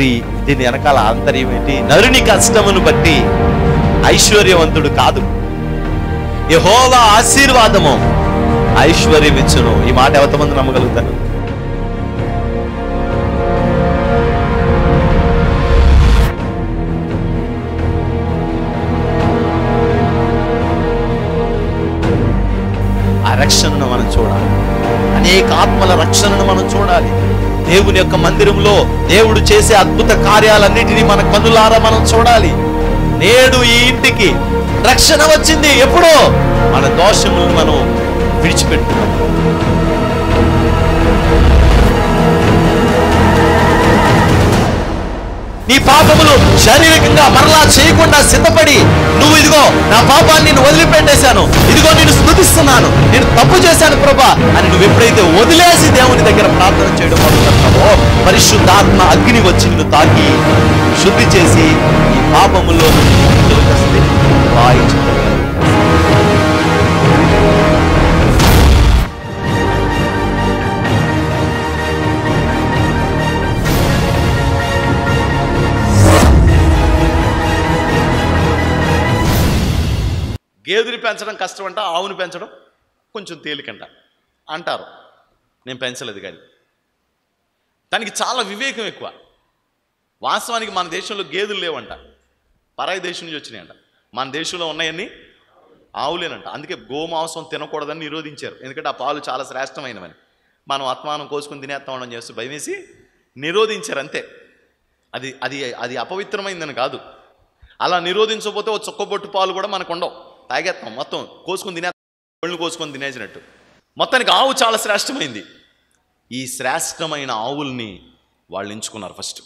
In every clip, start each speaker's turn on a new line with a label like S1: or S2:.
S1: మరి దీని వెనకాల ఆంతర్యం ఏంటి? నరుని కష్టమును బట్టి ఐశ్వర్యవంతుడు కాదు. యహోవా ఆశీర్వాదము ఐశ్వర్యం ఇచ్చును ఈ మాట ఎంతమంది నమ్మగలుగుతారు? ఆ రక్షణను మనం చూడాలి. అనేక ఆత్మల రక్షణను మనం చూడాలి. దేవుని యొక్క మందిరంలో దేవుడు చేసే అద్భుత కార్యాలన్నిటినీ మన కన్నులారా మనం చూడాలి. నేడు ఈ ఇంటికి రక్షణ వచ్చింది. ఎప్పుడో? మన దోషములను మనం విడిచిపెట్టుకున్నాం నీ పాపములు శారీరకంగా మరలా చేయకుండా సిద్ధపడి నువ్వు ఇదిగో నా పాపాన్ని నేను వదిలిపెట్టేశాను. ఇదిగో నేను స్థుతిస్తున్నాను. నేను తప్పు చేశాను ప్రభా అని నువ్వు ఎప్పుడైతే వదిలేసి దేవుని దగ్గర ప్రార్థన చేయడం మొదలుపెడతావో పరిశుద్ధాత్మ అగ్ని వచ్చి నిన్ను తాకి శుద్ధి చేసి ఈ పాపములో నుండి గేదెని పెంచడం కష్టం అంట ఆవుని పెంచడం కొంచెం తేలికంట అంటారు. నేను పెంచలేదు కానీ. దానికి చాలా వివేకం ఎక్కువ. వాస్తవానికి మన దేశంలో గేదెలు లేవంట. పరాయి దేశం నుంచి వచ్చినాయంట. మన దేశంలో ఉన్నాయన్నీ ఆవులేనంట. అందుకే గోమాంసం తినకూడదని నిరోధించారు. ఎందుకంటే ఆ పాలు చాలా శ్రేష్టమైనవని. మనం ఆత్మానం కోసుకుని తినేస్తామని చేస్తూ భయమేసి నిరోధించారు అంతే. అది అది అది అపవిత్రమైందని కాదు. అలా నిరోధించకపోతే ఓ చుక్కబొట్టు పాలు కూడా మనకు ఉండవు. తాగేస్తాం మొత్తం. కోసుకుని తినే ఒళ్ళు కోసుకొని తినేసినట్టు. మొత్తానికి ఆవు చాలా శ్రేష్టమైంది. ఈ శ్రేష్టమైన ఆవుల్ని వాళ్ళు ఎంచుకున్నారు ఫస్ట్.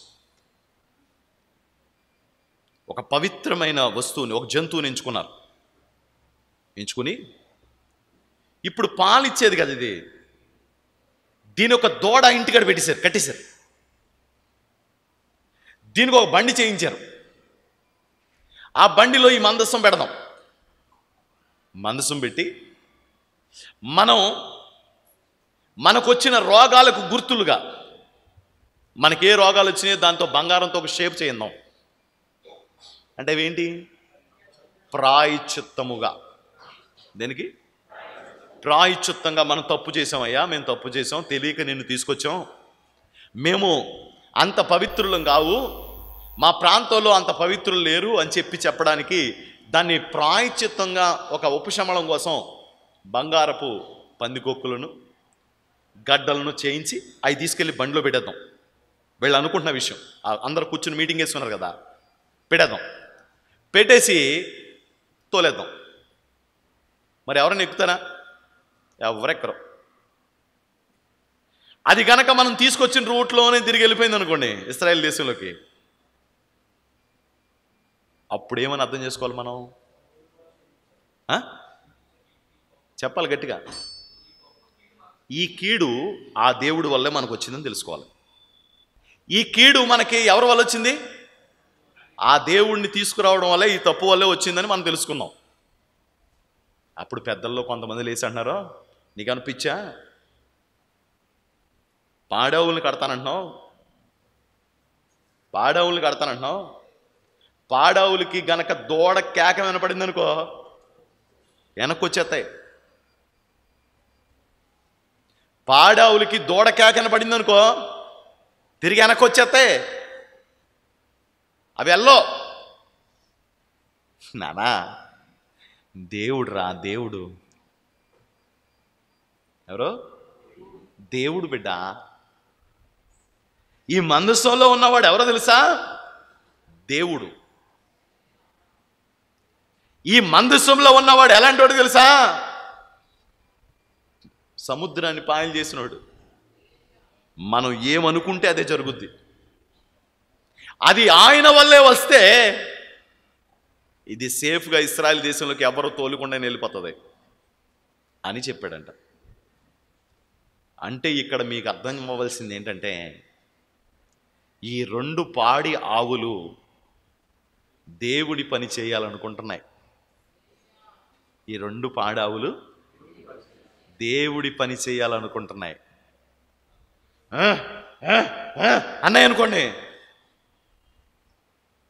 S1: ఒక పవిత్రమైన వస్తువుని ఒక జంతువుని ఎంచుకున్నారు. ఎంచుకుని ఇప్పుడు పాలు ఇచ్చేది కదా ఇది. దీని ఒక దూడ ఇంటికాడ పెట్టేశారు కట్టేశారు. దీనికి ఒక బండి చేయించారు. ఆ బండిలో ఈ మందస్సం పెడదాం. మనసును పెట్టి మనం మనకొచ్చిన రోగాలకు గుర్తులుగా మనకే రోగాలు వచ్చినాయో దాంతో బంగారంతో ఒక షేప్ చేయిందాం. అంటే అవేంటి ప్రాయచిత్తముగా దేనికి? ప్రాయచిత్తంగా మనం తప్పు చేసామయ్యా మేము తప్పు చేసాం తెలియక నిన్ను తీసుకొచ్చాం. మేము అంత పవిత్రులం కావు మా ప్రాంతంలో అంత పవిత్రులు లేరు అని చెప్పి చెప్పడానికి దాన్ని ప్రాయచిత్తంగా ఒక ఉపశమనం కోసం బంగారపు పందికొక్కులను గడ్డలను చేయించి అవి తీసుకెళ్ళి బండిలో పెట్టేద్దాం. వీళ్ళు అనుకుంటున్న విషయం. అందరు కూర్చుని మీటింగ్ వేసుకున్నారు కదా. పెట్టేద్దాం. పెట్టేసి తోలేద్దాం. మరి ఎవరైనా ఎక్కుతారా? ఎవరెక్కరు? అది గనక మనం తీసుకొచ్చిన రూట్లోనే తిరిగి వెళ్ళిపోయింది అనుకోండి ఇస్రాయల్ దేశంలోకి. అప్పుడేమని అర్థం చేసుకోవాలి మనం? చెప్పాలి గట్టిగా. ఈ కీడు ఆ దేవుడి వల్లే మనకు వచ్చిందని తెలుసుకోవాలి. ఈ కీడు మనకి ఎవరి వల్ల వచ్చింది? ఆ దేవుడిని తీసుకురావడం వల్లే ఈ తప్పు వల్లే వచ్చిందని మనం తెలుసుకున్నాం. అప్పుడు పెద్దల్లో కొంతమంది లేచి అంటున్నారు నీకు అనిపించా పాడవుల్ని కడతానంటున్నావు? పాడవుల్ని కడతానంటున్నావు? పాడావులకి గనక దూడ కేక వినపడింది అనుకో వెనక్కి పాడావులకి దూడ కేక వినపడింది అనుకో తిరిగి వెనక్కి అవి ఎల్లో. నానా దేవుడు రా దేవుడు. ఎవరు? దేవుడు బిడ్డ. ఈ మందస్సంలో ఉన్నవాడు ఎవరో తెలుసా? దేవుడు. ఈ మందస్సంలో ఉన్నవాడు ఎలాంటి వాడు తెలుసా? సముద్రాన్ని పాయలు చేసినోడు. మనం ఏమనుకుంటే అదే జరుగుద్ది. అది ఆయన వల్లే వస్తే ఇది సేఫ్గా ఇస్రాయల్ దేశంలోకి ఎవరు తోలుకుండా వెళ్ళిపోతుంది అని చెప్పాడంట. అంటే ఇక్కడ మీకు అర్థం అవ్వాల్సింది ఏంటంటే ఈ రెండు పాడి ఆవులు దేవుడి పని చేయాలనుకుంటున్నాయి. ఈ రెండు పాడావులు దేవుడి పని చేయాలనుకుంటున్నాయి. అన్నాయి అనుకోండి.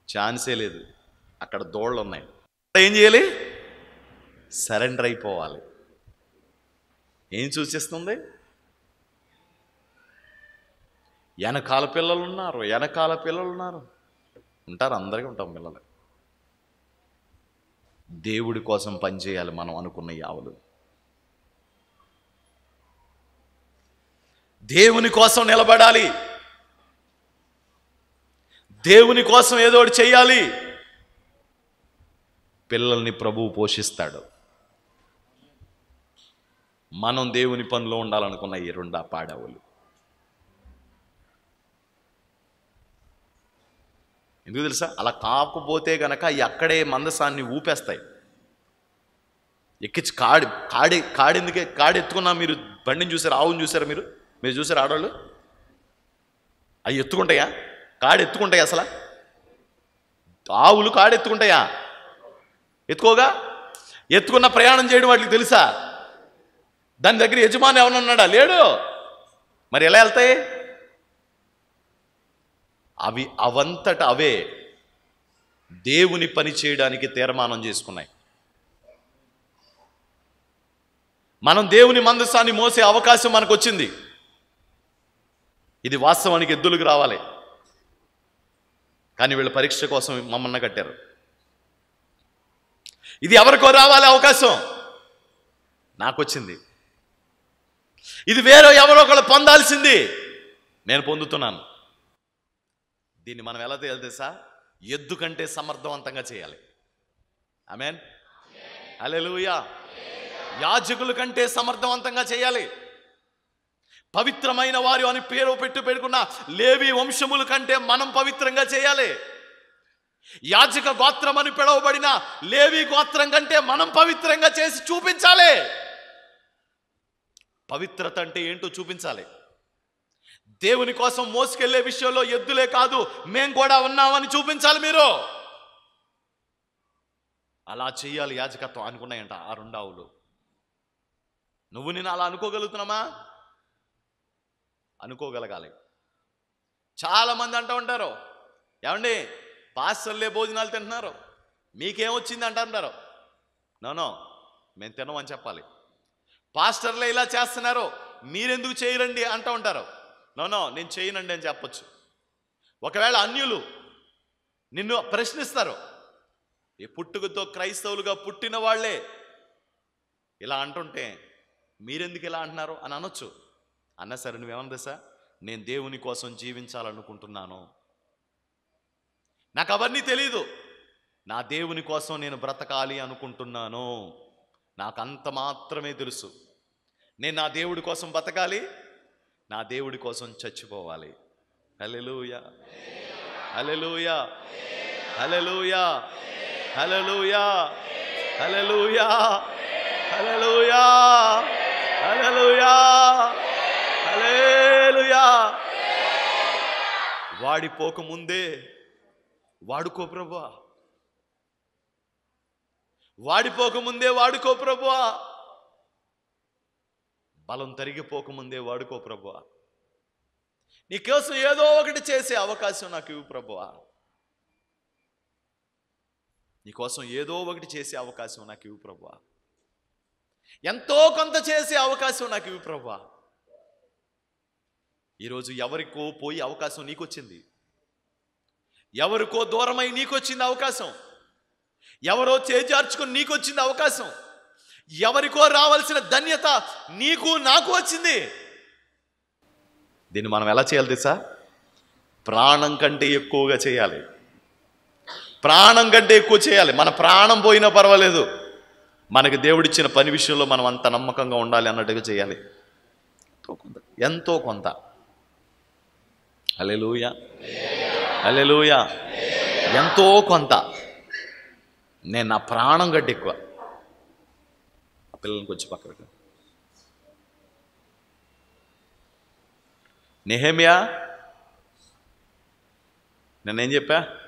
S1: ఛాన్సే లేదు. అక్కడ దోళ్ళు ఉన్నాయి ఏం చేయాలి? సరెండర్ అయిపోవాలి. ఏం సూచిస్తుంది వెనకాల పిల్లలు ఉన్నారు వెనకాల పిల్లలు ఉన్నారు ఉంటారు అందరికీ ఉంటాం పిల్లలు. దేవుడి కోసం పనిచేయాలి మనం అనుకున్న యావలు. దేవుని కోసం నిలబడాలి. దేవుని కోసం ఏదో ఒకటి చేయాలి. పిల్లల్ని ప్రభువు పోషిస్తాడు. మనం దేవుని పనిలో ఉండాలనుకున్న ఈ రెండు పాడవులు. ఎందుకు తెలుసా? అలా కాకపోతే గనక అవి అక్కడే మందసాన్ని ఊపేస్తాయి. ఎక్కించి కాడి కాడి కాడెందుకే? కాడి ఎత్తుకున్నా మీరు బండిని చూసారు? ఆవుని చూసారా మీరు? మీరు చూసారు ఆడవాళ్ళు? అవి ఎత్తుకుంటాయా? కాడి ఎత్తుకుంటాయి అసలు? ఆవులు కాడి ఎత్తుకుంటాయా ఎత్తుకోగా? ఎత్తుకున్న ప్రయాణం చేయడం వాటికి తెలుసా? దాని దగ్గర యజమాని ఎవరన్నాడా లేడు. మరి ఎలా వెళ్తాయి? అవి అవంతట అవే దేవుని పని చేయడానికి తీర్మానం చేసుకున్నాయి. మనం దేవుని మందసాన్ని మోసే అవకాశం మనకు వచ్చింది ఇది వాస్తవానికి ఎద్దులకు రావాలి. కానీ వీళ్ళ పరీక్ష కోసం మమ్మల్ని కట్టారు. ఇది ఎవరికో రావాలి అవకాశం? నాకు వచ్చింది ఇది వేరే ఎవరో ఒకళ్ళు పొందాల్సింది. నేను పొందుతున్నాను. దీన్ని మనం ఎలా చేయాలి తెలుసా? ఎద్దు కంటే సమర్థవంతంగా చేయాలి. ఆమెన్ అలెలుయా యాజకుల కంటే సమర్థవంతంగా చేయాలి. పవిత్రమైన వారు అని పేరు పెట్టు పెట్టుకున్న లేవి వంశముల కంటే మనం పవిత్రంగా చేయాలి. యాజక గోత్రం అని పిలువబడిన లేవి గోత్రం కంటే మనం పవిత్రంగా చేసి చూపించాలి. పవిత్రత అంటే ఏంటో చూపించాలి. దేవుని కోసం మోసుకెళ్ళే విషయంలో ఎద్దులే కాదు మేం కూడా ఉన్నామని చూపించాలి మీరు. అలా చేయాలి యాజకత్వం అనుకున్నాయంట ఆ రెండావులు నువ్వు నేను అలా అనుకోగలుగుతున్నామా? అనుకోగలగాలి. చాలా మంది అంటూ ఉంటారు ఏమండి పాస్టర్లే భోజనాలు తింటున్నారు మీకేమొచ్చింది అంటారు నోనో మేము తినమని చెప్పాలి. పాస్టర్లే ఇలా చేస్తున్నారు మీరెందుకు చేయరండి అంటూ ఉంటారు. నోనో నేను చేయనండి అని చెప్పొచ్చు. ఒకవేళ అన్యులు నిన్ను ప్రశ్నిస్తారు ఈ పుట్టుకతో క్రైస్తవులుగా పుట్టిన వాళ్ళే? ఇలా అంటుంటే మీరెందుకు ఇలా అంటున్నారు? అని అనొచ్చు. అన్నా సరే నువ్వేమన్నా సార్ నేను దేవుని కోసం జీవించాలనుకుంటున్నాను. నాకు అవన్నీ తెలీదు. నా దేవుని కోసం నేను బ్రతకాలి అనుకుంటున్నాను. నాకు అంత మాత్రమే తెలుసు. నేను నా దేవుడి కోసం బ్రతకాలి నా దేవుడి కోసం చచ్చిపోవాలి. హల్లెలూయా. హల్లెలూయా. హల్లెలూయా. హల్లెలూయా. హల్లెలూయా. హల్లెలూయా. హల్లెలూయా. హల్లెలూయా. వాడిపోకముందే వాడుకో ప్రభువా. వాడిపోకముందే వాడుకో ప్రభువా. బలం తరిగిపోకముందే వాడుకో ప్రభువా. నీకోసం ఏదో ఒకటి చేసే అవకాశం నాకు ఇవ్వు ప్రభువా. నీకోసం ఏదో ఒకటి చేసే అవకాశం నాకు ఇవ్వు ప్రభువా. ఎంతో కొంత చేసే అవకాశం నాకు ఇవ్వు ప్రభువా. ఈరోజు ఎవరికో పోయి అవకాశం నీకొచ్చింది. ఎవరికో దూరమై నీకొచ్చింది అవకాశం. ఎవరో చేజార్చుకుని నీకొచ్చింది అవకాశం. ఎవరికో రావాల్సిన ధన్యత నీకు నాకు వచ్చింది. దీన్ని మనం ఎలా చేయాలి తెలుసా? ప్రాణం కంటే ఎక్కువగా చేయాలి. ప్రాణం కంటే ఎక్కువ చేయాలి. మన ప్రాణం పోయినా పర్వాలేదు. మనకి దేవుడిచ్చిన పని విషయంలో మనం అంత నమ్మకంగా ఉండాలి అన్నట్టుగా చేయాలి. ఎంతో కొంత ఎంతో కొంత. ఎంతో కొంత. నేను నా ప్రాణం కంటే ఎక్కువ. పిల్లలకి వచ్చి పక్కకు నెహమియా? నేనేం చెప్పా?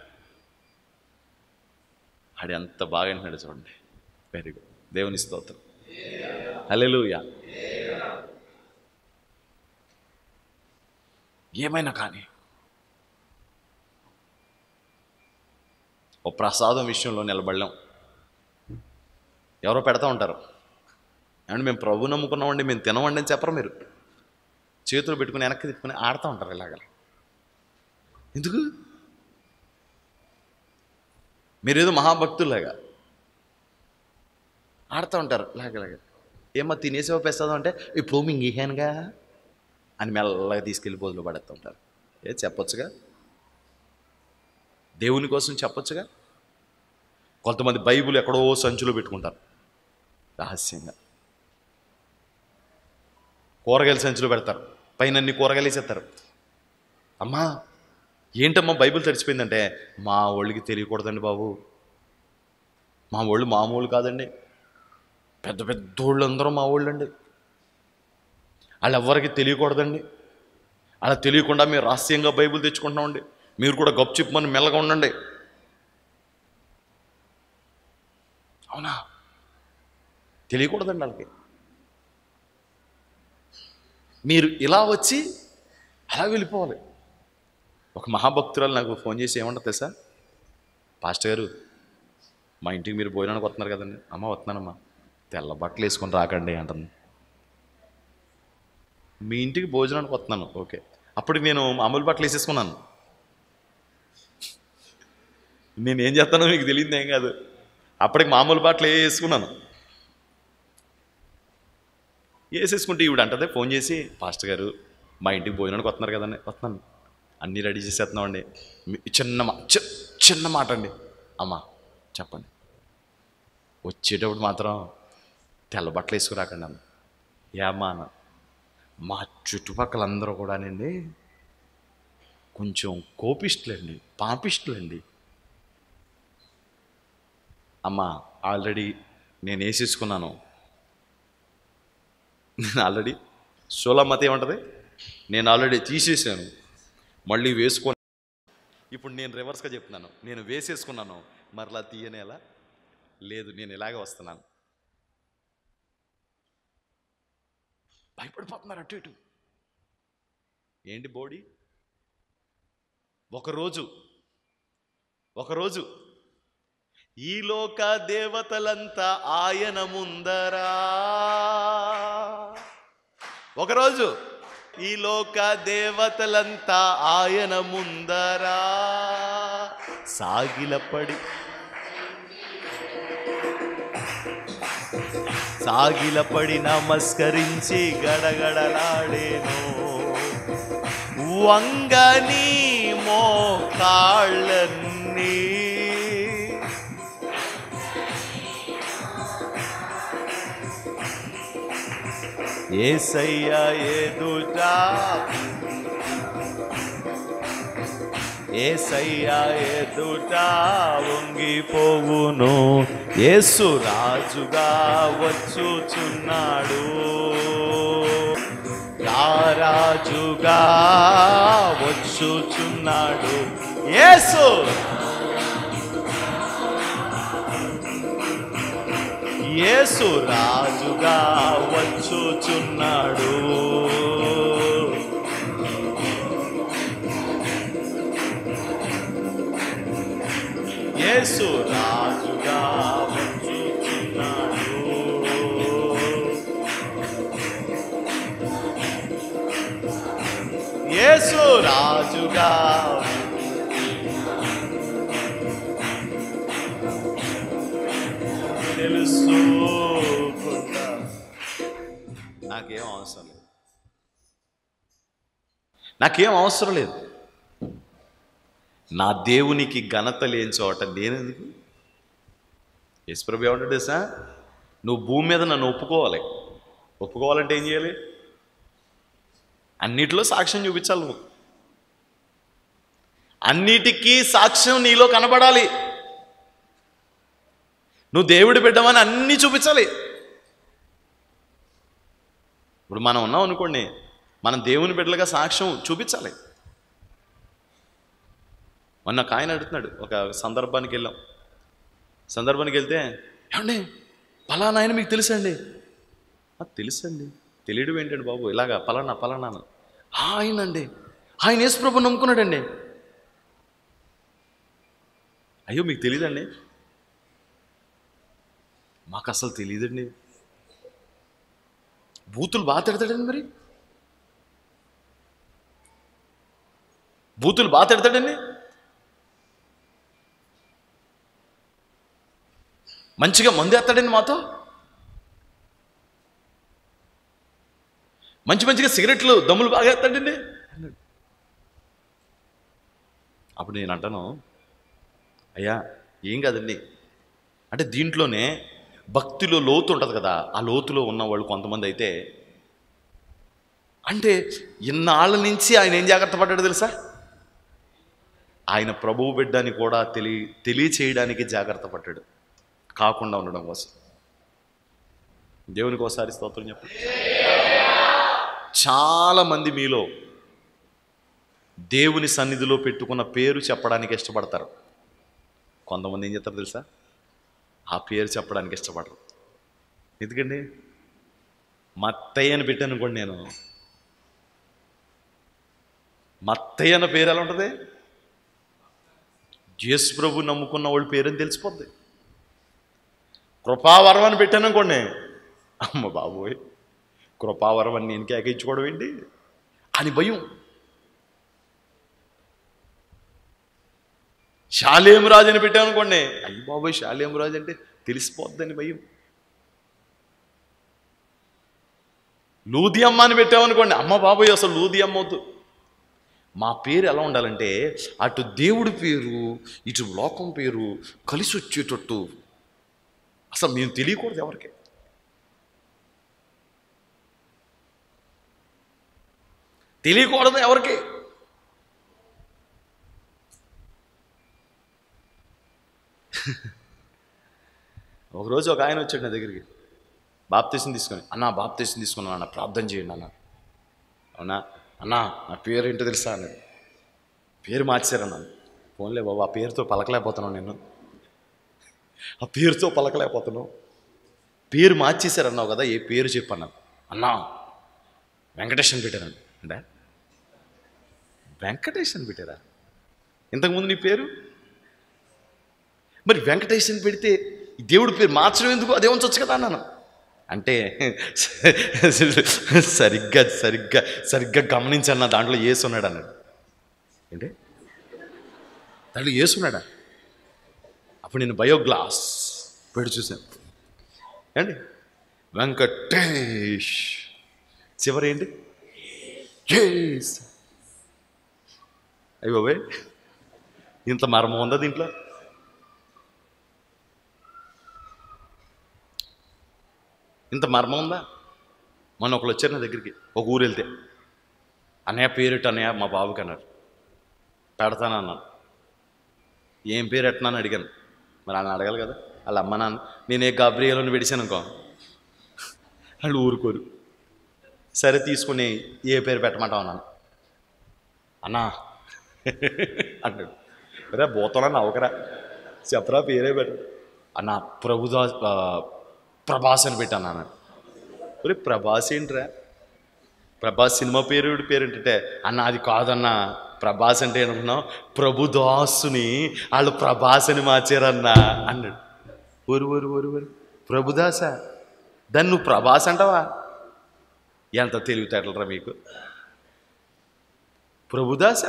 S1: ఆడు ఎంత బాగా వింటున్నాడు చూడండి. వెరీ గుడ్ దేవుని స్తోత్రం. అలెలుయా ఏమైనా కానీ ఓ ప్రసాదం విషయంలో నిలబడలేం. ఎవరో పెడతా ఉంటారు. అండ్ మేము ప్రభు నమ్ముకున్నామండి మేము తినమండి అని చెప్పరు మీరు. చేతులు పెట్టుకుని వెనక్కి తిప్పుకుని ఆడుతూ ఉంటారు ఇలాగ. ఎందుకు? మీరేదో మహాభక్తులాగా ఆడుతూ ఉంటారు లాగలాగా ఏమో తినేసేవో పెస్తాదో అంటే ఇప్పుడు మింగిహానుగా అని మెల్లగా తీసుకెళ్ళి బోధులు పడేస్తూ ఉంటారు. ఏ చెప్పొచ్చుగా? దేవుని కోసం చెప్పొచ్చుగా? కొంతమంది బైబుల్ ఎక్కడో సంచులో పెట్టుకుంటారు. రహస్యంగా. కూరగాయల సంచులు పెడతారు. పైన అన్ని కూరగాయలు వేసేస్తారు. అమ్మా ఏంటమ్మా బైబిల్ తెరిచిపోయిందంటే మా వాళ్ళకి తెలియకూడదండి బాబు. మా ఒళ్ళు మామూలు కాదండి. పెద్ద పెద్ద వాళ్ళు అందరూ మా వాళ్ళు అండి వాళ్ళు ఎవరికి తెలియకూడదండి. అలా తెలియకుండా మీరు రహస్యంగా బైబిల్ తెచ్చుకుంటున్నామండి. మీరు కూడా గొప్ప చెప్పమని మెల్లగా ఉండండి. అవునా? తెలియకూడదండి వాళ్ళకి. మీరు ఇలా వచ్చి అలా వెళ్ళిపోవాలి. ఒక మహాభక్తురాలు నాకు ఫోన్ చేసి ఏమంటుంది తెలుసా? పాస్టర్ గారు మా ఇంటికి మీరు భోజనానికి వస్తున్నారు కదండి. అమ్మ వస్తున్నానమ్మా. తెల్ల బట్టలు వేసుకొని రాకండి అంటుంది. మీ ఇంటికి భోజనానికి వస్తున్నాను. ఓకే. అప్పుడు నేను మామూలు బట్టలు వేసేసుకున్నాను. నేను ఏం చేస్తానో మీకు తెలియదు ఏం కాదు. అప్పటికి మామూలు బట్టలు వేసుకున్నాను. వేసేసుకుంటే ఈవిడ అంటదే. ఫోన్ చేసి పాస్టర్ గారు మా ఇంటికి భోజనానికి వస్తున్నారు కదండి. వస్తున్నాను. అన్నీ రెడీ చేసేస్తున్నామండి. చిన్న మా చి- చిన్న మాట అండి. అమ్మా చెప్పండి. వచ్చేటప్పుడు మాత్రం తెల్ల బట్టలు వేసుకురాకండి అమ్మ ఏమా అన్న మా చుట్టుపక్కల అందరూ కూడానండి కొంచెం కోపిస్టులండి పాపిస్టులండి అమ్మా ఆల్రెడీ నేను వేసేసుకున్నాను. నేను ఆల్రెడీ సోలమ్మత ఏమంటుంది? నేను ఆల్రెడీ తీసేసాను మళ్ళీ వేసుకొని ఇప్పుడు నేను రివర్స్గా చెప్తున్నాను. నేను వేసేసుకున్నాను. మరలా తీయనేలా? లేదు నేను ఇలాగే వస్తున్నాను. భయపడిపోతున్నారు అటు ఇటు. ఏంటి బోడీ? ఒకరోజు ఒకరోజు ఈ లోక దేవతలంతా ఆయన ముందరా. ఒకరోజు ఈ లోక దేవతలంతా ఆయన ముందరా సాగిలపడి సాగిలపడి నమస్కరించి గడగడలాడేను. వంగని మోకాళ్ళన్నీ ఏసయ్యా ఎదుట. ఏసయ్యా ఎదుట వంగిపోవును యేసు రాజుగా వచ్చుచున్నాడు. రాజుగా వచ్చుచున్నాడు. యేసు యేసు రాజుగా వచ్చుచున్నాడు. యేసు రాజుగా వచ్చుచున్నాడు. యేసు రాజుగా తెలుసుకుంటా నాకేం అవసరం లేదు. నాకేం అవసరం లేదు. నా దేవునికి ఘనత లేని చోట నేనెందుకు? యశ్ప్రభు ఏమంటాడు తెలుసా? నువ్వు భూమి మీద నన్ను ఒప్పుకోవాలి. ఒప్పుకోవాలంటే ఏం చేయాలి? అన్నిటిలో సాక్ష్యం చూపించాలి నువ్వు. అన్నిటికీ సాక్ష్యం నీలో కనబడాలి. నువ్వు దేవుడి బిడ్డమని అన్నీ చూపించాలి. ఇప్పుడు మనం ఉన్నాం అనుకోండి మనం దేవుని బిడ్డలుగా సాక్ష్యం చూపించాలి. మొన్న ఒక ఆయన అడుగుతున్నాడు ఒక సందర్భానికి వెళ్ళాం. సందర్భానికి వెళ్తే ఏమండి పలానా ఆయన మీకు తెలుసండి "ఆ, తెలుసండి. తెలియడం ఏంటండి బాబు? ఇలాగా పలానా పలానా ఆయనండి ఆయన యేసుప్రభు నమ్ముకున్నాడండి. అయ్యో మీకు తెలియదండి మాకు అసలు తెలియదండి బూతులు బాగా తిడతాడండి మరి? బూతులు బాగా తిడతాడండి? మంచిగా మందేస్తాడండి మాతో? మంచి మంచిగా సిగరెట్లు దమ్ములు బాగా ఎత్తాడండి అప్పుడు నేను అంటాను అయ్యా ఏం కాదండి? అంటే దీంట్లోనే భక్తిలో లోతు ఉంటుంది కదా ఆ లోతులో ఉన్న వాళ్ళు కొంతమంది అయితే అంటే ఇన్నాళ్ళ నుంచి ఆయన ఏం జాగ్రత్త పడ్డాడు తెలుసా? ఆయన ప్రభువు బిడ్డని కూడా తెలి తెలియచేయడానికి జాగ్రత్త పడ్డాడు. కాకుండా ఉండడం కోసం. దేవునికి ఒకసారి స్తోత్రం చెప్పండి. చాలామంది మీలో దేవుని సన్నిధిలో పెట్టుకున్న పేరు చెప్పడానికి ఇష్టపడతారు. కొంతమంది ఏం చేస్తారు తెలుసా? ఆ పేరు చెప్పడానికి ఇష్టపడరు. ఎందుకండి? మత్తయ్య అని పెట్టాను అనుకోండి నేను. మత్తయ్య అన్న పేరు ఎలా ఉంటుంది? జేసు ప్రభు నమ్ముకున్న వాళ్ళ పేరుని తెలిసిపోద్ది. కృపావరం అని పెట్టాను అనుకోండి అమ్మ బాబోయ్ కృపావరం అని నేను కేకించుకోవడం ఏంటి? అని భయం. శాలేమరాజు అని పెట్టాను అనుకోండి. అయ్యి బాబోయ్ శాలేమరాజు అంటే తెలిసిపోద్దని భయం. లూది అమ్మ అని పెట్టామనుకోండి అమ్మ బాబోయ్ అసలు లూది అమ్మ మా పేరు ఎలా ఉండాలంటే అటు దేవుడి పేరు ఇటు లోకం పేరు కలిసి వచ్చేటట్టు. అసలు మేము తెలియకూడదు ఎవరికి. తెలియకూడదు ఎవరికి. ఒకరోజు ఒక ఆయన వచ్చాడు నా దగ్గరికి. బాప్తీసం తీసుకొని అన్నా బాప్తీసం తీసుకున్నాను అన్న ప్రార్థన చేయండి అన్న. అవునా? అన్నా నా పేరు ఏంటో తెలుసా? అన్నది. పేరు మార్చారన్నా ఫోన్లే బాబు ఆ పేరుతో పలకలేకపోతున్నావు నేను ఆ పేరుతో పలకలేకపోతున్నావు. పేరు మార్చేశారన్నావు కదా ఏ పేరు చెప్పన్నాను అన్నా వెంకటేష్ అని పెట్టారండి అంటే వెంకటేష్ అని పెట్టారా? ఇంతకుముందు నీ పేరు? మరి వెంకటేష్ పెడితే దేవుడి పేరు మార్చడం ఎందుకు? అదే ఉంచవచ్చు కదా అన్నాను. అంటే సరిగ్గా సరిగ్గా సరిగ్గా గమనించాను నా దాంట్లో ఏసున్నాడు అన్నాడు. ఏంటి? దాంట్లో ఏసున్నాడా అప్పుడు నేను బయోగ్లాస్ పెడి చూశాను. ఏంటి? వెంకటేష్. చివరి ఏంటి? ఏస్ బాబాయ్ ఇంత మర్మం ఉందా దీంట్లో? ఇంత మర్మం ఉందా? మొన్న ఒకళ్ళు వచ్చారు నా దగ్గరికి ఒక ఊరు వెళ్తే. అన్నయ్య పేరుట అన్నయ్య? మా బాబుకి అన్నారు. పెడతానన్నాను ఏం పేరు ఎట్టనని అడిగాను. మరి ఆయన అడగాలి కదా. వాళ్ళ అమ్మ నాన్న నేను ఏ గాబ్రియాలను విడిచాను అనుకో. వాళ్ళు ఊరుకోరు. సరే తీసుకుని ఏ పేరు పెట్టమంటావు అన్నాను. అన్నా అంటాడు. రే పోతానా నవ్వకరా. చెప్పరా పేరే పెట్ట. అన్న ప్రభుదా ప్రభాస్ అని పెట్టాను అన్నాడు. ఒరే ప్రభాస్ ఏంట్రా? ప్రభాస్ సినిమా పేరు పేరు ఏంటంటే అన్న అది కాదన్న ప్రభాస్ అంటే అనుకున్నావు ప్రభుదాసుని వాళ్ళు ప్రభాస్ అని మార్చారన్న అన్నాడు. ఒరు ఒరు ఒరు ఒరు. ప్రభుదాస? దాన్ని నువ్వు ప్రభాస్ అంటావా? ఎంత తెలివితేటలరా మీకు? ప్రభుదాస?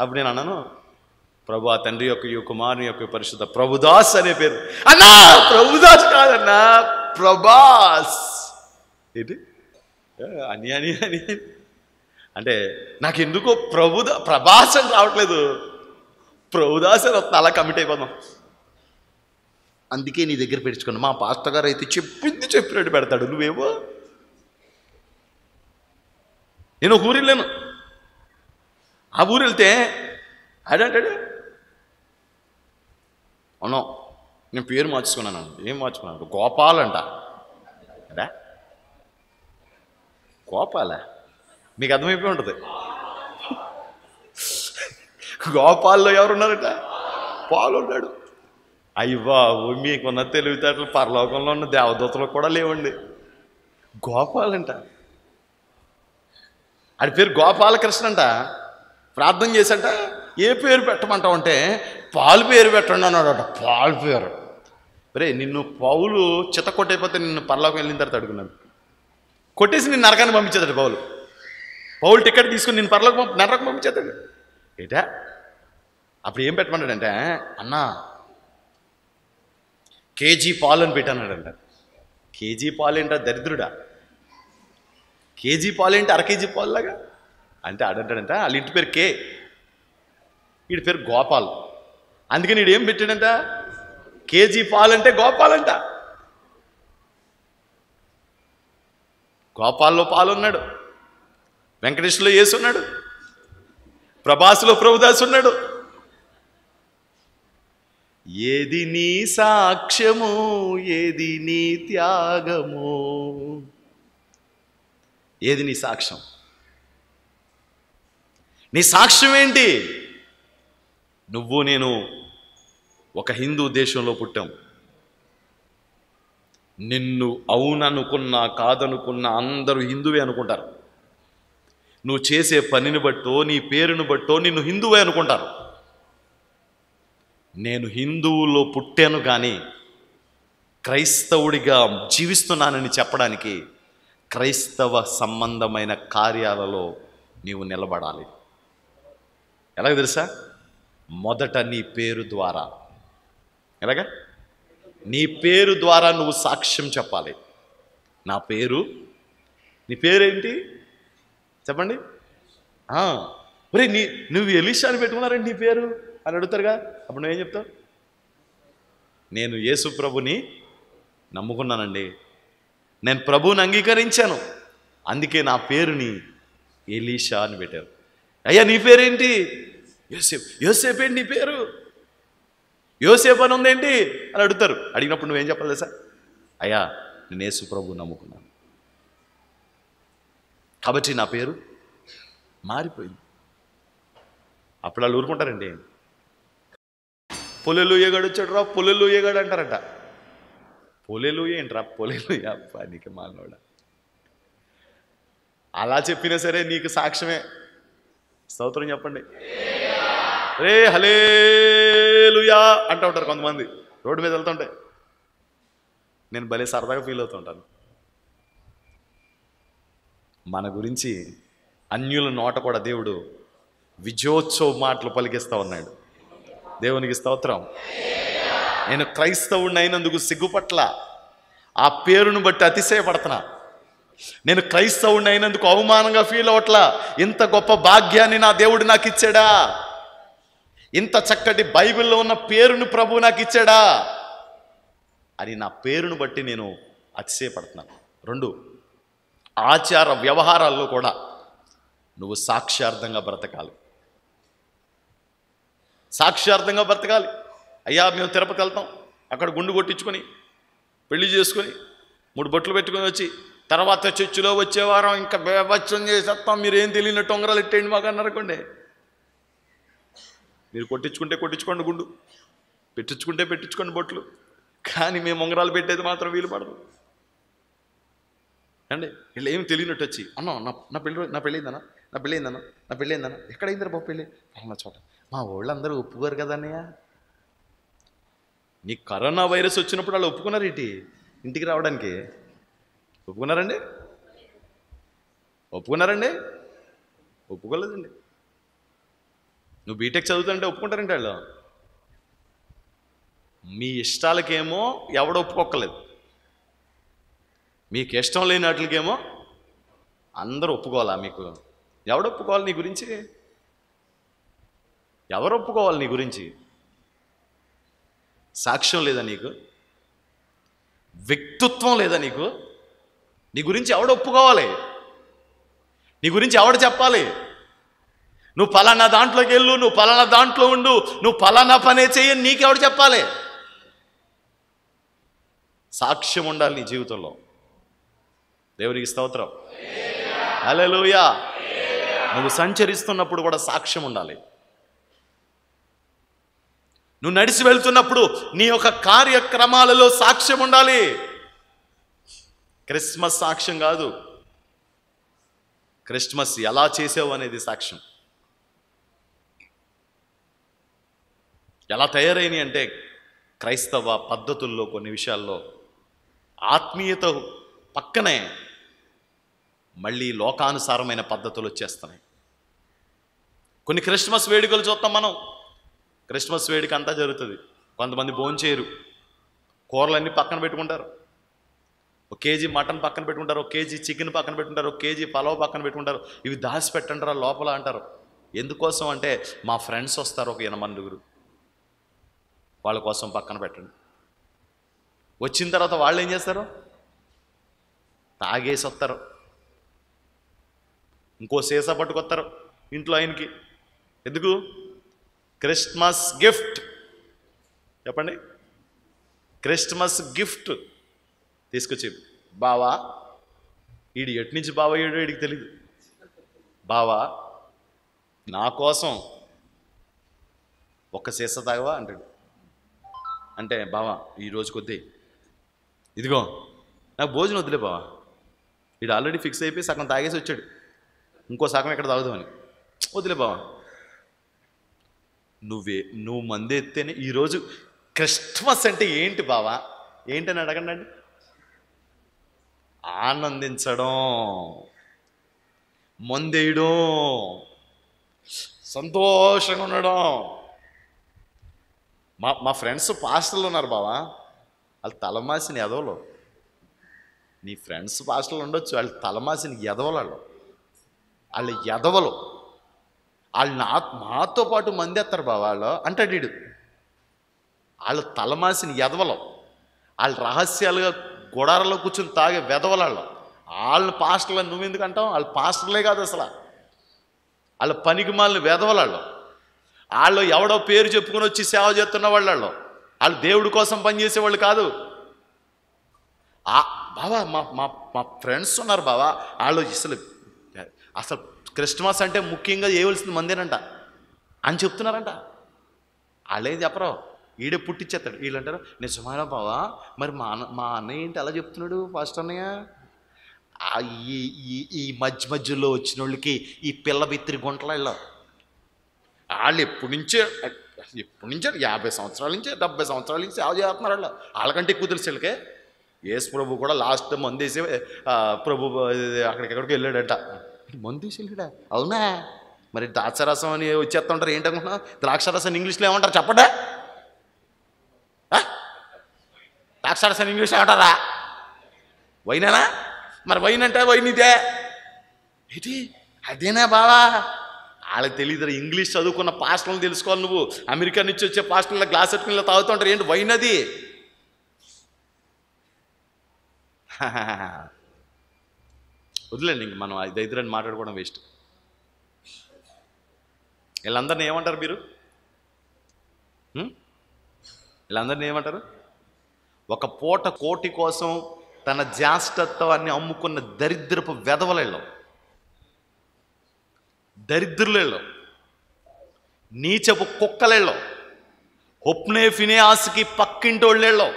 S1: అప్పుడు నేను అన్నాను ప్రభు ఆ తండ్రి యొక్క ఈ కుమారుని యొక్క పరిశుద్ధ ప్రభుదాస్ అనే పేరు. అన్నా ప్రభుదాస్ కాదన్నా ప్రభాస్. ఏంటి? అని అని అని అంటే నాకు ఎందుకో ప్రభుద ప్రభాస్ అని రావట్లేదు. ప్రభుదాస్ అని వస్తుంది అలా కమిట్ అయిపోదాం. అందుకే నీ దగ్గర పెట్టించుకున్నా మా పాస్టర్ గారు అయితే చెప్పింది చెప్పినట్టు పెడతాడు. నువ్వేమో నేను ఒక ఊరు వెళ్ళాను. ఆ ఊరు వెళ్తే ఆడంటాడు? Oh అవును నేను పేరు మార్చుకున్నాను. ఏం మార్చుకున్నాను? గోపాల్ అంట. అడా గోపాల? మీకు అర్థమైపోయి ఉంటుంది. గోపాల్లో ఎవరున్నారట? పాలు ఉన్నాడు. అయ్యా మీకున్న తెలివితేటలు పరలోకంలో ఉన్న దేవదూతలు కూడా లేవండి. గోపాలంట ఆడి పేరు గోపాలకృష్ణ అంట. ప్రార్థన చేశాట ఏ పేరు పెట్టమంటావు అంటే పాలు పేరు పెట్టండి అన్నాడట. పాలు పేరు. రే నిన్ను పౌలు చిత కొట్టేపోతే నిన్ను పర్లోకి వెళ్ళిన తర్వాత అడుగున్నాను. కొట్టేసి నిన్ను నరకాన్ని పంపించేదాడు పౌలు. పౌలు టికెట్ తీసుకుని నేను పర్లోకి పంపి నరకం పంపించేదాడు ఏటా? అప్పుడు ఏం పెట్టమన్నాడంటే అన్నా కేజీ పాలు అని పెట్టానాడంట కేజీ పాలు ఏంటా దరిద్రుడా? కేజీ పాలు ఏంటి అర కేజీ పాలు లాగా అంటే అడంటాడంట వాళ్ళ ఇంటి పేరు కే. వీడి పేరు గోపాల్. అందుకని వీడు ఏం పెట్టాడంట కేజీ పాలంటే అంటే గోపాల్ అంట గోపాల్లో పాలు ఉన్నాడు వెంకటేశ్వరలో ఉన్నాడు ప్రభాస్లో ప్రభుదాస్ ఉన్నాడు ఏది నీ సాక్ష్యము ఏది నీ త్యాగము ఏది నీ సాక్ష్యం? నీ సాక్ష్యం ఏంటి? నువ్వు నేను ఒక హిందూ దేశంలో పుట్టాం. నిన్ను అవుననుకున్నా కాదనుకున్నా అందరూ హిందువే అనుకుంటారు. నువ్వు చేసే పనిని బట్టో నీ పేరును బట్టో నిన్ను హిందువే అనుకుంటారు. నేను హిందువులో పుట్టాను కానీ క్రైస్తవుడిగా జీవిస్తున్నానని చెప్పడానికి క్రైస్తవ సంబంధమైన కార్యాలలో నీవు నిలబడాలి. ఎలాగ తెలుసా? మొదట నీ పేరు ద్వారా. ఎలాగా? నీ పేరు ద్వారా నువ్వు సాక్ష్యం చెప్పాలి. నా పేరు? నీ పేరేంటి? చెప్పండి. ఆ, ఒరే నీ నువ్వు ఎలీషా అని పెట్టుకున్నారండి నీ పేరు? అని అడుగుతారుగా. అప్పుడు నువ్వేం చెప్తావు? నేను యేసు ప్రభుని నమ్ముకున్నానండి. నేను ప్రభువుని అంగీకరించాను. అందుకే నా పేరుని ఎలీషా అని పెట్టారు. అయ్యా నీ పేరేంటి? యోసేపు యోసేపు ఏంటి నీ పేరు? యోసేపు అని ఉందేంటి? అని అడుగుతారు. అడిగినప్పుడు నువ్వేం చెప్పాలి సార్ అయ్యా నేను యేసు ప్రభు నమ్ముకున్నాను. కాబట్టి నా పేరు మారిపోయింది. అప్పుడు వాళ్ళు ఊరుకుంటారండి. పొలెలు ఏగాడు వచ్చాడు రా పొలెలు ఏగాడు అంటారట. పొలెలు ఏంట్రా? పొలెలు నీకు మానవాడ. అలా చెప్పినా సరే నీకు సాక్ష్యమే. స్తోత్రం చెప్పండి. రే హలేలుయా అంటూ ఉంటారు కొంతమంది. రోడ్డు మీద వెళ్తుంటే. నేను భలే సరదాగా ఫీల్ అవుతుంటాను మన గురించి అన్యుల నోట కూడా దేవుడు విజయోత్సవ మాటలు పలికిస్తూ ఉన్నాడు. దేవునికి స్తోత్రం. నేను క్రైస్తవుడిని అయినందుకు సిగ్గుపట్ల ఆ పేరును బట్టి అతిశయపడుతున్నా. నేను క్రైస్తవుడిని అయినందుకు అవమానంగా ఫీల్ అవట్లా ఇంత గొప్ప భాగ్యాన్ని నా దేవుడు నాకు ఇచ్చాడా? ఇంత చక్కటి బైబిల్లో ఉన్న పేరును ప్రభు నాకు ఇచ్చాడా? అని నా పేరును బట్టి నేను అతిశయపడుతున్నాను. రెండు ఆచార వ్యవహారాల్లో కూడా నువ్వు సాక్ష్యార్థంగా బ్రతకాలి. సాక్ష్యార్థంగా బ్రతకాలి. అయ్యా మేము తిరుపతి వెళ్తాం. అక్కడ గుండు కొట్టించుకొని పెళ్ళి చేసుకొని మూడు బొట్లు పెట్టుకొని వచ్చి తర్వాత చర్చిలో వచ్చేవారం ఇంకా బేబచ్చం చేసేస్తాం. మీరు ఏం తెలియనట్టు ఉంగరాలు ఎట్టేయండి మాకు అన్నారనుకోండి. మీరు కొట్టించుకుంటే కొట్టించుకోండి గుండు పెట్టించుకుంటే పెట్టించుకోండి బొట్లు. కానీ మేము ఉంగరాలు పెట్టేది మాత్రం వీలు పడదు. అండి వీళ్ళు ఏమి తెలియనట్టు వచ్చి అన్న నా నా పెళ్ళి నా పెళ్ళైందనా నా పెళ్ళైందనా నా పెళ్ళైందనా ఎక్కడైందిరా బాబు పెళ్ళి పలానా చోట. మా వాళ్ళందరూ ఒప్పుకోరు కదన్నయ్య నీ కరోనా వైరస్ వచ్చినప్పుడు వాళ్ళు ఒప్పుకున్నారు ఏంటి? ఇంటికి రావడానికి? ఒప్పుకున్నారండి. ఒప్పుకున్నారండి? ఒప్పుకోలేదండి. నువ్వు బీటెక్ చదువుతుంటే ఒప్పుకుంటారంటే వాళ్ళు. మీ ఇష్టాలకేమో ఎవడ ఒప్పుకోక్కలేదు మీకు ఇష్టం లేని వాటికేమో అందరూ ఒప్పుకోవాలా మీకు? ఎవడు ఒప్పుకోవాలి నీ గురించి? ఎవరు ఒప్పుకోవాలి నీ గురించి? సాక్ష్యం లేదా నీకు? వ్యక్తిత్వం లేదా నీకు? నీ గురించి ఎవడు ఒప్పుకోవాలి? నీ గురించి ఎవడు చెప్పాలి? నువ్వు పలానా దాంట్లోకి వెళ్ళు నువ్వు పలానా దాంట్లో ఉండు నువ్వు పలానా పనే చేయని నీకెవడు చెప్పాలి? సాక్ష్యం ఉండాలి నీ జీవితంలో. దేవునికి స్తోత్రం. హల్లెలూయా. నువ్వు సంచరిస్తున్నప్పుడు కూడా సాక్ష్యం ఉండాలి. నువ్వు నడిచి వెళ్తున్నప్పుడు నీ యొక్క కార్యక్రమాలలో సాక్ష్యం ఉండాలి. క్రిస్మస్ సాక్ష్యం కాదు. క్రిస్మస్ ఎలా చేసావు అనేది సాక్ష్యం. ఎలా తయారైనవి అంటే క్రైస్తవ పద్ధతుల్లో కొన్ని విషయాల్లో ఆత్మీయత పక్కనే మళ్ళీ లోకానుసారమైన పద్ధతులు వచ్చేస్తున్నాయి. కొన్ని క్రిస్మస్ వేడుకలు చూస్తాం మనం. క్రిస్మస్ వేడుక అంతా జరుగుతుంది. కొంతమంది భోంచేయరు. కూరలన్నీ పక్కన పెట్టుకుంటారు. ఒక కేజీ మటన్ పక్కన పెట్టుకుంటారు ఒక కేజీ చికెన్ పక్కన పెట్టుకుంటారు ఒక కేజీ పలావ్ పక్కన పెట్టుకుంటారు. ఇవి దాచి పెట్టంటారా లోపల అంటారు. ఎందుకోసం అంటే మా ఫ్రెండ్స్ వస్తారు ఒక ఎనమందుగురు వాళ్ళ కోసం పక్కన పెట్టండి. వచ్చిన తర్వాత వాళ్ళు ఏం చేస్తారు? తాగేసి వస్తారు. ఇంకో సీసా పట్టుకొస్తారు ఇంట్లో ఆయనకి. ఎందుకు? Christmas gift. చెప్పండి. క్రిస్మస్ గిఫ్ట్ తీసుకొచ్చి బావా ఈడు ఎటు నుంచి బావ ఏడో వీడికి తెలియదు బావా నా కోసం ఒక్క సీస తాగవా? అంటాడు. అంటే బావా ఈ రోజు కొద్దీ. ఇదిగో నాకు భోజనం వద్దులే బావా. వీడు ఆల్రెడీ ఫిక్స్ అయిపోయి సగం తాగేసి వచ్చాడు. ఇంకో సగం ఎక్కడ తాగుదామని వదిలే బావా. నువ్వే నువ్వు మంది ఎత్తేనే ఈరోజు క్రిస్మస్ అంటే ఏంటి బావా? ఏంటని అడగండి అండి. ఆనందించడం మందేయడం సంతోషంగా ఉండడం. మా మా ఫ్రెండ్స్ పాస్టర్లు ఉన్నారు బావా. వాళ్ళు తలమాసిన ఎదవలు నీ ఫ్రెండ్స్ పాస్టర్లు ఉండొచ్చు వాళ్ళు తలమాసిన ఎదవలు వాళ్ళు. వాళ్ళ ఎదవలు వాళ్ళు నా మాతో పాటు మంది ఎత్తారు బావ వాళ్ళు. అంటాడు వీడు. వాళ్ళు తలమాసిన ఎదవలు వాళ్ళు రహస్యాలుగా గుడారలో కూర్చుని తాగే వెదవలాళ్ళు వాళ్ళని పాస్టర్లు నువ్వు నువ్వెందుకు అంటావు? వాళ్ళు పాస్టర్లే కాదు అసలు. వాళ్ళ పనికి మాలిన వెదవలాళ్ళు వాళ్ళు ఎవడో పేరు చెప్పుకుని వచ్చి సేవ చేస్తున్న వాళ్ళు వాళ్ళు దేవుడి కోసం పనిచేసేవాళ్ళు కాదు. ఆ బావా మా మా మా ఫ్రెండ్స్ ఉన్నారు బావా. వాళ్ళు అసలు అసలు క్రిస్మస్ అంటే ముఖ్యంగా చేయవలసింది మందేనంట. అని చెప్తున్నారంట. వాళ్ళేం చెప్పరు. ఈడే పుట్టించేస్తాడు వీళ్ళు అంటారు నిజమైన బావా? మరి మా అన్న మా అన్నయ్య ఏంటి అలా చెప్తున్నాడు ఫస్ట్ అన్నయ్య? ఈ ఈ ఈ మధ్య మధ్యలో వచ్చిన వాళ్ళకి ఈ పిల్ల బిత్తిరి గుంటలలో వాళ్ళు ఎప్పటి నుంచే ఎప్పటి నుంచే యాభై సంవత్సరాల నుంచి డెబ్బై సంవత్సరాల నుంచి సేవ చేస్తున్నారు వాళ్ళు. వాళ్ళకంటే ఎక్కువ తెలుసు వీళ్ళకే. యేసు ప్రభు కూడా లాస్ట్ మందేసి ప్రభు అక్కడికి ఎక్కడికి వెళ్ళాడట. మందేసి వెళ్ళాడా? అవునా? మరి ద్రాక్షరసం అని వచ్చేస్తుంటారు ఏంటనుకున్నా ద్రాక్షరసం ఇంగ్లీష్లో ఏమంటారు చెప్పడా? ద్రాక్షరసం ఇంగ్లీష్ ఏమంటారా? వైనేనా మరి వైన్ అంటే వైన్ ఇదే. ఏంటి? అదేనా బావా? వాళ్ళకి తెలియదు ఇంగ్లీష్ చదువుకున్న పాస్టర్లను తెలుసుకోవాలి నువ్వు. అమెరికా నుంచి వచ్చే పాస్టర్ల గ్లాస్ పెట్టుకుని తాగుతుంటారు. ఏంటి వైన్ అది? వదిలేండి ఇంక మనం ఐదు మాట్లాడుకోవడం వేస్ట్. వీళ్ళందరినీ ఏమంటారు మీరు? వీళ్ళందరినీ ఏమంటారు? ఒక పూట కోటి కోసం తన జాష్టత్వాన్ని అమ్ముకున్న దరిద్రపు వెధవలలో నీచపు కుక్కలేళ్ళో. ఒప్నే ఫినేయాస్కి పక్కింటోళ్ళేళ్ళో.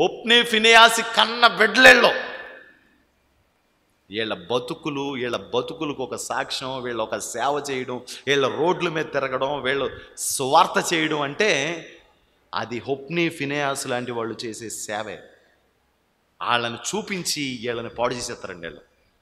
S1: ఒప్నే ఫినేయాసి కన్న బిడ్డలేళ్ళో వీళ్ళ బతుకులు వీళ్ళ బతుకులకు ఒక సాక్ష్యం వీళ్ళ ఒక సేవ చేయడం వీళ్ళ రోడ్ల మీద తిరగడం వీళ్ళు స్వార్థ చేయడం అంటే అది హొప్ని ఫినేయాస్ లాంటి వాళ్ళు చేసే సేవే. వాళ్ళని చూపించి వీళ్ళని పాడు చేసేస్తారండి వీళ్ళు.